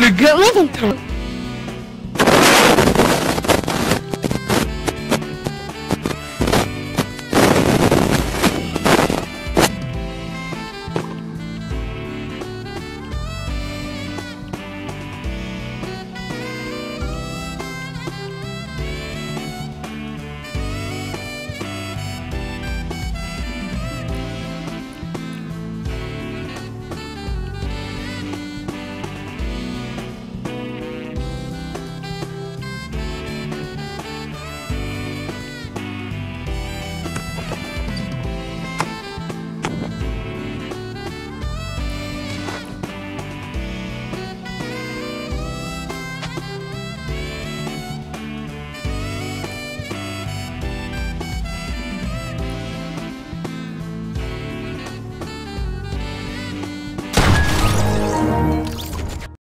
I'm gonna.